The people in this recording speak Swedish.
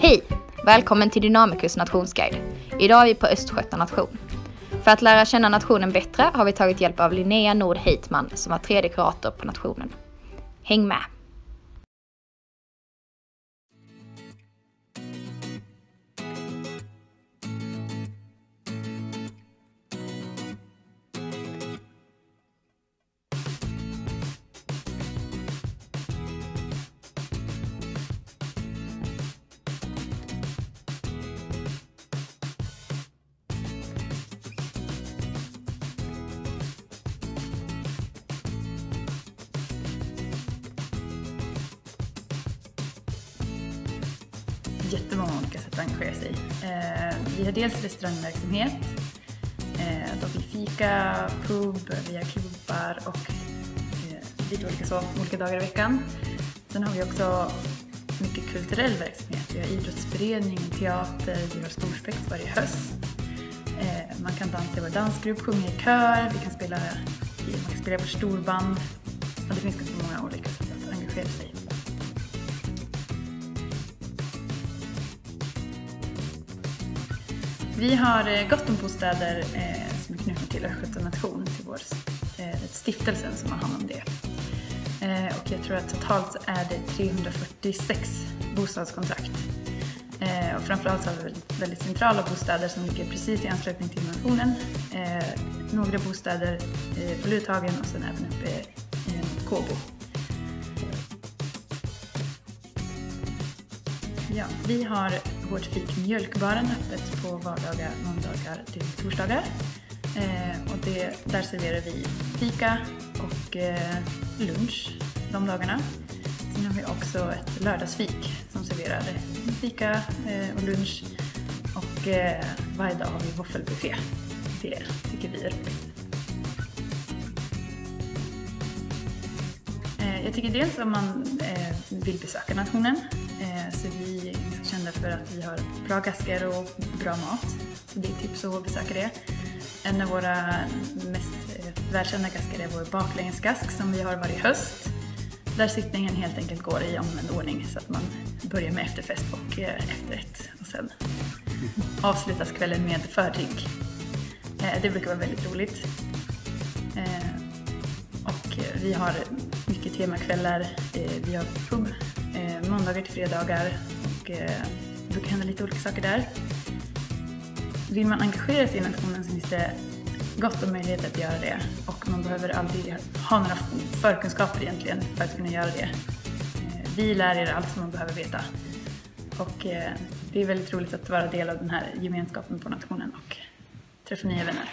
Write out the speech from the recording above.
Hej! Välkommen till Dynamicus nationsguide. Idag är vi på Östgöta nation. För att lära känna nationen bättre har vi tagit hjälp av Linnea Nord Heitman som var tredje kurator på nationen. Häng med! Jättemånga olika sätt att engagera sig. Eh, vi har dels restaurangverksamhet, eh, då vi fika, pub, vi har klubbar och eh, lite olika så, olika dagar i veckan. Sen har vi också mycket kulturell verksamhet. Vi har idrottsförening, teater, vi har storspex varje höst. Eh, man kan dansa i vår dansgrupp, sjunga i kör, vi kan spela, man kan spela i vårt storband. Och det finns ganska många olika sätt att engagera sig. Vi har eh, gott om bostäder eh, som är knutna till Östgöta nation, till vår eh, stiftelsen som har hand om det. Eh, och jag tror att totalt är det 346 bostadskontrakt. Eh, och framförallt så har vi väldigt, centrala bostäder som ligger precis i anslutning till nationen. Eh, några bostäder eh, på Luthagen och sen även uppe i Kåbo. Ja, vi har vårt fik Mjölkbaren öppet på vardagar, måndagar till torsdagar. Eh, och det, där serverar vi fika och eh, lunch de dagarna. Sen har vi också ett lördagsfik som serverar fika eh, och lunch. Och eh, varje dag har vi våffelbuffé. Det tycker vi är roligt. Eh, jag tycker dels om man eh, vill besöka nationen Eh, så vi är kända för att vi har bra gasker och bra mat. Så det är tips att besöka det. En av våra mest eh, välkända gasker är vår baklängesgask som vi har varje höst. Där sittningen helt enkelt går i omvänd ordning så att man börjar med efterfest och eh, efterrätt och sen avslutas kvällen med fördrink. Det brukar vara väldigt roligt. Och vi har mycket temakvällar. Vi har pub Eh, måndagar till fredagar och eh, det brukar hända lite olika saker där. Vill man engagera sig i nationen så finns det gott om möjlighet att göra det och man behöver aldrig ha några förkunskaper egentligen för att kunna göra det. Eh, vi lär er allt som man behöver veta och det är väldigt roligt att vara del av den här gemenskapen på nationen och träffa nya vänner.